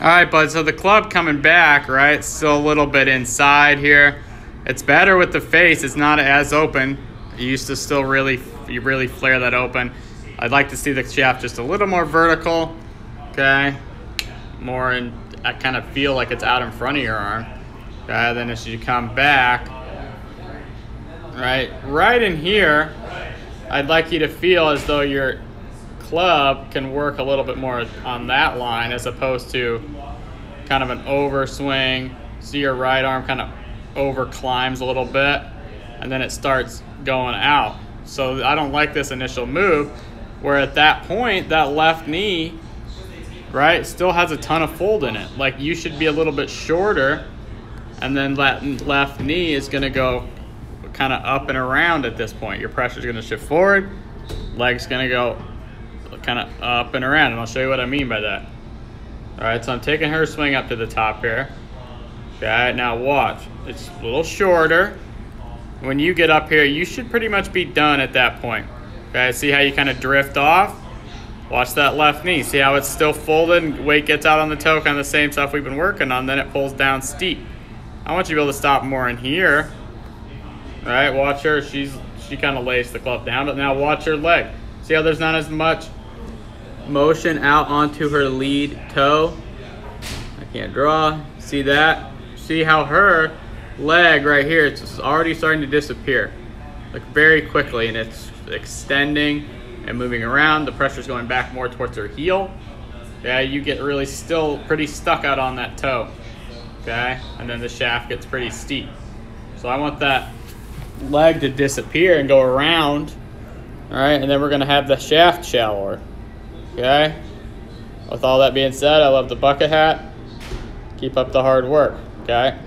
All right, bud, so the club coming back, right? Still a little bit inside here. It's better with the face. It's not as open. You used to still really, you really flare that open. I'd like to see the shaft just a little more vertical, okay? More in, I kind of feel like it's out in front of your arm. Okay, then as you come back, right, right in here, I'd like you to feel as though your club can work a little bit more on that line as opposed to kind of an overswing. See your right arm kind of over climbs a little bit and then it starts going out. So I don't like this initial move where at that point, that left knee, right, still has a ton of fold in it. Like you should be a little bit shorter and then that left knee is gonna go kind of up and around at this point. Your pressure is gonna shift forward, leg's gonna go kind of up and around, and I'll show you what I mean by that. All right, so I'm taking her swing up to the top here. Okay, now watch. It's a little shorter. When you get up here, you should pretty much be done at that point. Okay, see how you kind of drift off? Watch that left knee. See how it's still folded? Weight gets out on the toe, kind of the same stuff we've been working on. Then it pulls down steep. I want you to be able to stop more in here. All right, watch her. She's she kind of lays the club down, but now watch her leg. See how there's not as much motion out onto her lead toe. I can't draw. See that? See how her leg right here, it's already starting to disappear. Like very quickly and it's extending and moving around. The pressure's going back more towards her heel. Yeah, you get really still pretty stuck out on that toe. Okay, and then the shaft gets pretty steep. So I want that leg to disappear and go around. All right, and then we're gonna have the shaft shallower. Okay? With all that being said, I love the bucket hat. Keep up the hard work. Okay?